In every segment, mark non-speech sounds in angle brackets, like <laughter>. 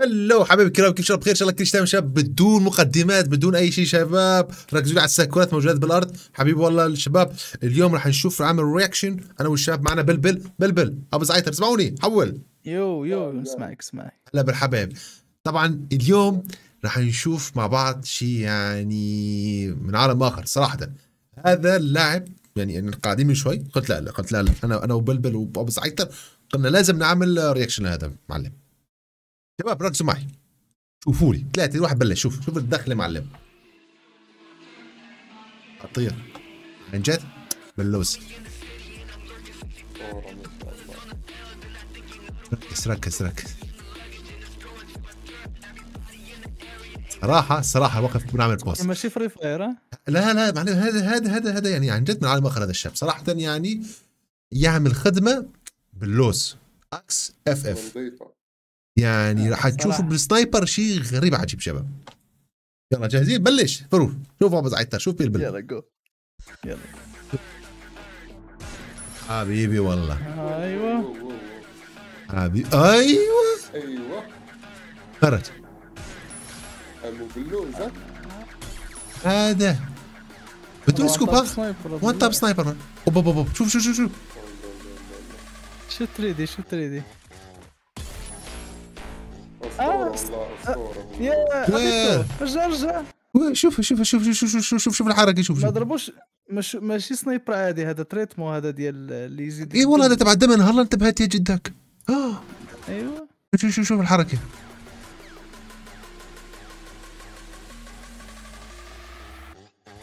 هلو حبايبي الكرام كيف شباب بخير إن شاء الله كل شيء شباب. بدون مقدمات بدون أي شيء شباب. ركزوا على الساكورات موجودات بالأرض. حبيبي والله الشباب اليوم راح نشوف عامل reaction أنا والشباب معنا. بلبل بلبل أبو زعيتر اسمعوني حول. يو يو اسمعك اسمعك. هلا بالحبايب. طبعا اليوم راح نشوف مع بعض شيء يعني من عالم آخر صراحة. هذا اللاعب يعني يعني قاعدين من شوي قلت لا لا قلت لا, لا. أنا أنا وبلبل وأبو زعيتر قلنا لازم نعمل reaction لهذا معلم. شباب ركزوا معي. شوفوا لي ثلاثة واحد بلش. شوف شوف الدخلة معلم. خطير عن جد؟ بلوس ركز ركز ركز. صراحة صراحة وقف بنعمل بوست ماشي فري فاير ها؟ لا لا معلم هذا هذا هذا هذا يعني عن جد من عالم آخر هذا الشاب. صراحة يعني يعمل خدمة باللوس أكس اف اف نظيفة يعني آه، راح تشوفوا. بالسنايبر شيء غريب عجيب شباب. يلا جاهزين؟ بلش. فروح شوف أبو زعيتر شوف بيلبل يلا جو يلا. حبيبي والله. أيوه. حبيبي أيوه. أيوه. خرج. هذا. بدون سكوب ها؟ وان تاب سنايبر أوب أوب أوب شوف شوف شوف شوف. شو تريدي؟ شو تريدي؟ اسطورة اسطوره والله أسطورة. يا رجع رجع شوف شوف شوف شوف شوف شوف شوف, شوف الحركة شوف شوف. ما ضربوش مش ماشي سنايبر عادي هذا تريتمو هذا ديال اللي يزيد. اي والله هذا تبع الدم نهار انتبهت يا جدك آه. أيوه. شوف شوف شوف الحركة.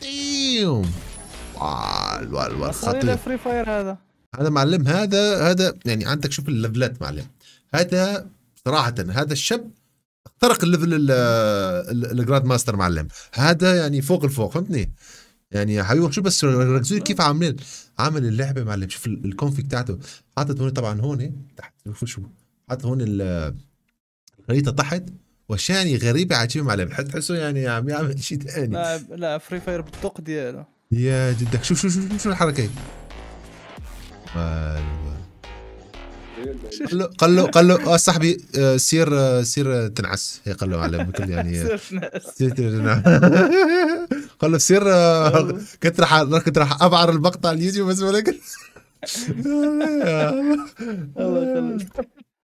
إيوه. وال وال وال خطير. فري فاير هذا. هذا معلم هذا هذا يعني عندك شوف الليفلات معلم. هذا صراحة هذا الشاب اخترق ال level ال- ال- ال grand master معلم. هذا يعني فوق الفوق فهمتني؟ يعني يا حبيبي شو بس ركزوا كيف عاملين؟ عامل اللعبة معلم شوف ال- ال config بتاعته. حاطط هون طبعا هون تحت شوفوا شو حاطط هون ال- الخريطة تحت. وشاني غريبة عجيبة معلم. تحسه يعني عم يعمل شيء ثاني لا لا فري فاير بالطق ديالو يا جدك شوف شوف شوف شوف الحركة هي. قال له قال له آه صاحبي آه، سير آه، سير آه، تنعس. هي قال له معلم بكل يعني آه، <laughs> سير تنعس. <laughs> قال له سير آه، كنت راح كنت راح أبعر المقطع على اليوتيوب بس ولكن <laughs> الله يخليك.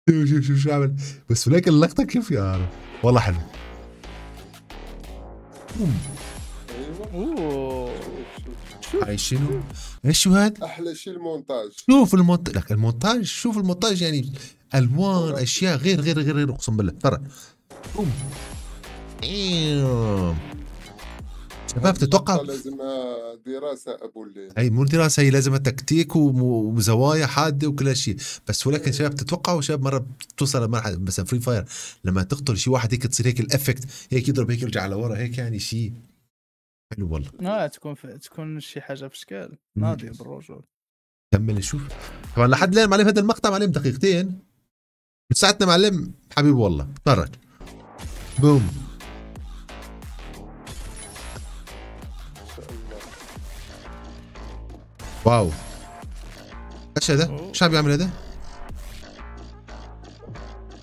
شوف شوف شوف شو عمل بس ولكن اللقطة كيف يا والله حلو. أوه. شنو؟ إيش شو هذا أحلى شيء المونتاج. شوف المونتاج لك المونتاج شوف المونتاج يعني ألوان أشياء غير غير غير غير أقسم بالله. ترى. شباب تتوقع لازمها دراسة أبو الليل. هي مو دراسة هي لازم تكتيك وزوايا حادة وكل شيء بس ولكن شباب تتوقعوا شباب مرة بتوصل لمرحله مثلا فري فاير لما تقتل شيء واحد هيك تصير هيك الإفكت هيك يضرب هيك يرجع لورا هيك يعني شيء حلو والله لا تكون في تكون شي حاجة في اشكال ناضيه بالرجل كمل نشوف طبعا لحد الان معلم هذا المقطع معلم دقيقتين ساعتنا معلم حبيبي والله تفرج بوم wow إيش هذا؟ إيش عم بيعمل هذا؟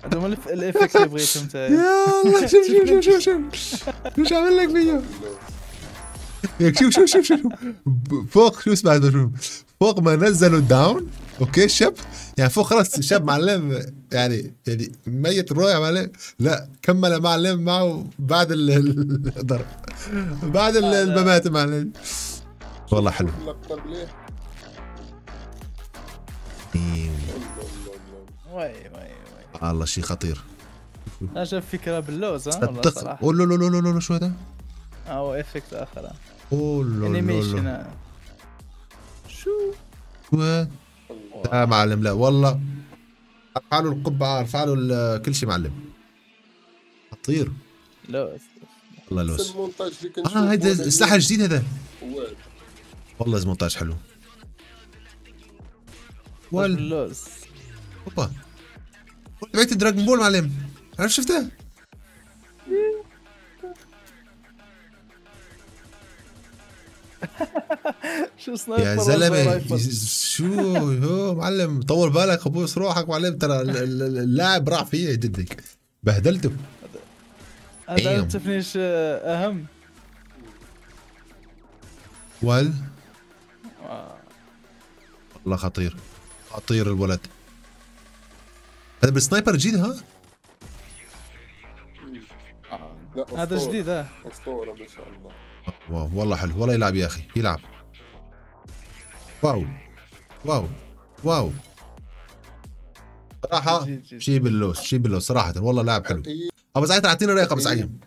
هذا ال effect اللي بغيتهم انت يلا شوف شوف شوف شوف شوف شو عامل لك فيه <laughs> شوف شوف شوف شوف. ب- فوق شو اسمه شوف فوق ما نزلوا ال down okay الشاب يعني فوق خلاص الشاب معلم يعني يعني ميت الروح يا معلم. لا كمل معلم معه بعد ال- ال- الضرب. بعد. الممات معلم. والله حلو. إيه، الله واي واي واي شيء خطير. لا جاب فكرة باللوز ها والله صدق. لا لا لا لا لا شو هذا؟ أو effect آخر. أوه لا لا لا animation شو. لا معلم لا والله. ارفع له القبعة ارفع له كل شيء معلم. خطير. لوز والله لوس. المونتاج آه هذا السلاح الجديد هذا؟ والله مونتاج حلو. وال باللوز اوبا تبعت دراجون بول معلم؟ عرفت شفتها؟ شو سنايبر يا زلمة. شو؟ هو معلم طول بالك ابوس روحك معلم. ترى ال- ال- اللاعب راح فيه جدك بهدلته. هذا. التفنيش آه، أهم. وال؟ آه، والله خطير. خطير الولد. هذا بال sniper جديد ها؟ لا هذا. جديد آه. أسطورة ما شاء الله. wow والله حلو والله يلعب يا أخي يلعب. wow wow wow. صراحة جديد جديد. شي باللوس شي باللوس صراحة والله لاعب حلو. أبو سعيد اعطينا رايك ابو سعيد.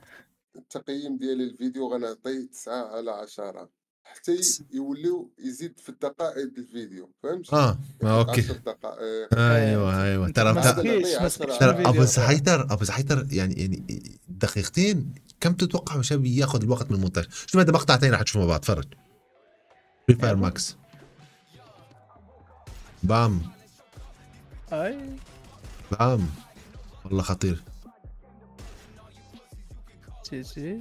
التقييم ديالي الفيديو غنعطيه 9 على 10 حتى يوليو يزيد في الدقائق الفيديو فهمت؟ آه ما okay. 10 دقائق. أيوه أيوه. ترى ترى-. أبو سحيتر أبو سحيتر يعني يعني دقيقتين كم تتوقع شاب ياخذ الوقت من المونتاج؟ شوف هذا مقطع ثاني راح تشوفه مع بعض تفرج. Free Fire Max بام. أي. بام. والله خطير. GG.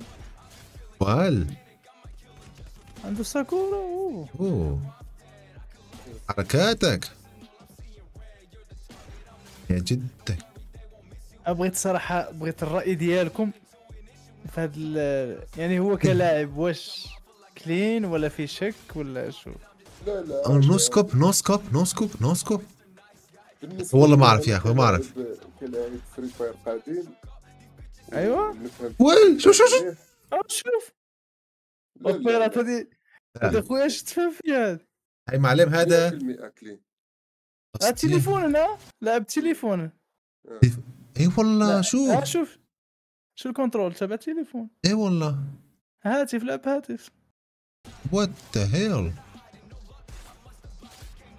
وال. عنده ساكورا أوه. أوه. حركاتك. يا جدك بغيت صراحة بغيت الرأي ديالكم في هذا يعني هو كلاعب واش clean ولا في شك ولا شو؟ لا لا. no scope no scope no scope no scope والله ما لي أعرف يا أخي، ما أعرف. كلاعب- Free Fire قديم. نفهم well شوف شوف شوف شوف. البيرات لا. هذه هذا خويا اش تفهم فيها هذه هاي معلم هذا؟ 100% clean آه، تليفون أنا لعب تليفون إي والله شوف آه، شوف. شو ال control تبع تليفون إي والله. هاتف لعب هاتف what the hell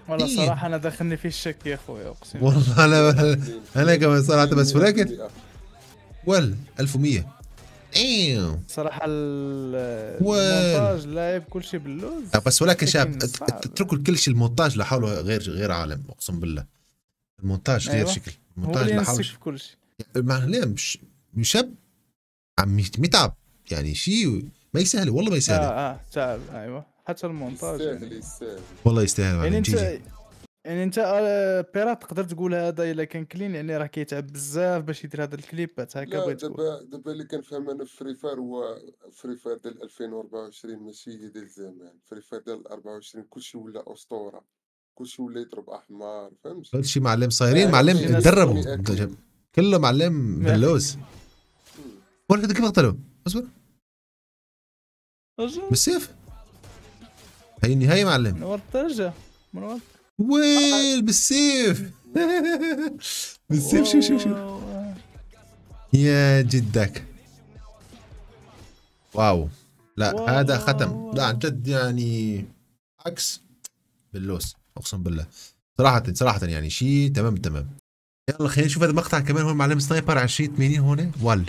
والله إيه. صراحة أنا داخلني في الشك يا خويا أقسم والله أنا <laughs> أنا كمان صراحة بس ولكن 100%. well 1100 أيوه صراحة؟ المونتاج لاعب كل شيء باللوز. بس ولكن شاب اتركوا كل شيء المونتاج لحاله غير غير عالم أقسم بالله. المونتاج غير أيوة. شكل. المونتاج لحاله في كل شيء مع ليه؟ مش مش شاب. عم يت- متعب. يعني شيء ما يسهل والله ما يسهل آه آه تعب أيوه. حتى المونتاج يستاهل يعني, يستاهل. والله يستاهل يعني أنت GG يعني انت آه، بيرات تقدر تقول هذا إلا كان clean يعني راه كيتعب بزاف باش يدير هذا الكليبات هكا لا بغيت تقول. دابا دابا اللي كنفهم أنا في Free Fire هو Free Fire ديال 2024 ماشي ديال زمان. Free Fire ديال 24 كلشي ولا أسطورة. كلشي ولا يضرب أحمر فهمت؟ كل شيء معلم صايرين معلم تدربوا. كله معلم مم. ولا كيف قتلوا؟ اصبر. بالسيف. هي النهاية معلم. من ورا الدرجه من ورا ويل بالسيف. بالسيف شوف شوف شوف. يا جدك. واو. لا واو، هذا ختم. لا عن جد يعني عكس. باللوس أقسم بالله. صراحة صراحة يعني شيء تمام تمام. يلا خلينا نشوف هذا المقطع كمان. هون معلم سنايبر 2080 هون. وال.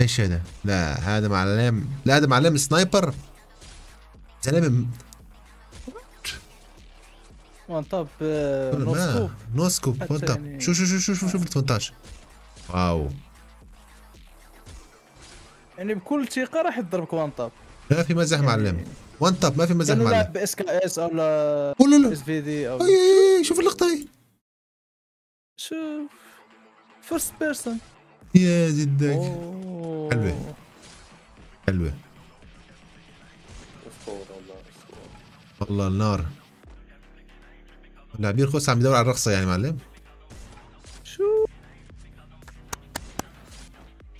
إيش هذا؟ لا هذا معلم لا هذا معلم سنايبر. زلمة وان توب آه، نو سكوب نو سكوب وانت يعني- شوف شوف شوف شوف شوف شوف الفونتاج wow يعني بكل ثقة راح يضربك one tap ما في مزح معلم. one tap ما في مزح كانوا معلم. لاعب ب SKS أو لا قول له SVD أو أي أي أي شوف اللقطة هي. شوف. first person يا جدك. حلوة. حلوة. أسطورة. والله النار. اللاعبين الخوص عم يدور على الرقصة يعني معلم؟ شوف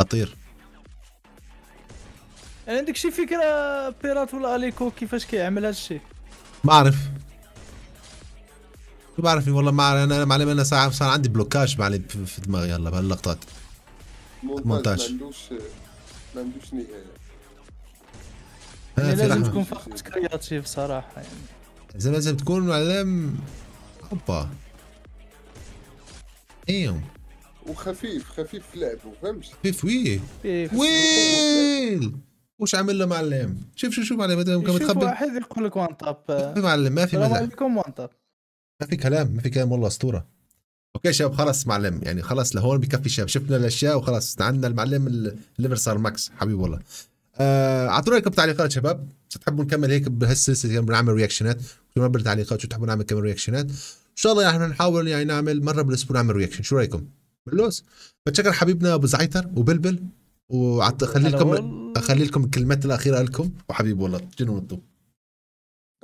خطير. يعني عندك شي فكرة بيرات ولا أليكو؟ كيفاش كيعمل هذا الشيء ما أعرف. ما بعرف والله ما أعرف. أنا معلم أنا صار صار عندي بلوكاج معلم في في دماغي. هلا بهاللقطات المونتاج. ما عندوش ما عندوش نهاية. آه يعني لازم تكون فقط كرياتيف صراحة يعني. لازم تكون معلم. اوبا أيوه وخفيف خفيف في لعبه فهمت كيف وي ويل وش عامل له معلم شوف شوف شوف معلم انت كم يشوف تخبي واحد يقول لك وان في معلم ما في السلام عليكم وان ما في كلام ما في كلام والله أسطورة. أوكي شباب خلاص معلم. يعني خلاص لهون بكفي شباب. شفنا الأشياء وخلاص. عندنا المعلم ال level صار max حبيبي والله. آه، اعطونا رأيكم بالتعليقات شباب. شو تحبوا نكمل هيك بهالسلسلة؟ بنعمل رياكشنات كمان بالتعليقات شو تحبوا نعمل كمان رياكشنات شاء الله يعني نحاول يعني نعمل مرة بالأسبوع نعمل reaction شو رأيكم؟ بلوز بتشكر حبيبنا أبو زعيتر وبلبل وخلي لكم اخلي لكم الكلمات الأخيرة لكم. وحبيب والله جنون أنتم؟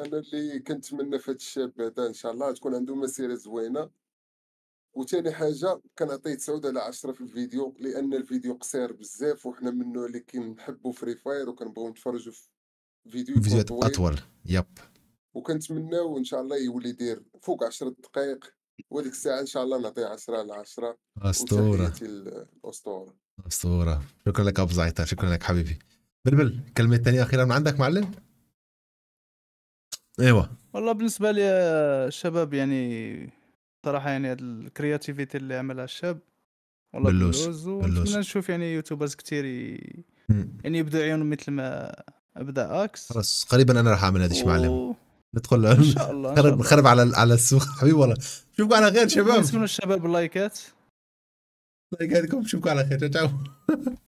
أنا اللي كنتمنى في هذا الشاب هذا إن شاء الله تكون عنده مسيرة زوينة. وثاني حاجة كنعطيه 9 على 10 في الفيديو لأن الفيديو قصير بزاف وحنا من النوع اللي كنحبوا Free Fire وكنبغيو نتفرجوا في فيديو فيديوهات أطول. Yep. وكنتمناو ان شاء الله يولي يدير فوق 10 دقائق وديك الساعة إن شاء الله نعطيه 10 على 10 أسطورة. الاسطوره أسطورة. شكرا لك أبو زعيتر شكرا لك حبيبي. بلبل كلمة ثانية أخيرة من عندك معلم؟ أيوه. والله بالنسبة لي الشباب يعني صراحة يعني هاد ال creativity اللي عملها الشاب والله بلوز، بلوز. ونتمنى نشوف يعني YouTubers كتير. مم. يعني يبدوا يعيونوا مثل ما بدا إكس خلاص قريبا أنا راح أعمل هذا الشيء معلم. و- ندخل إن شاء الله نخرب. نخرب على على السوق. <laughs> حبيبي والله. نشوفكم على خير شباب. نتمنى الشباب اللايكات يقعدكم نشوفكم على خير. تشاو. <laughs>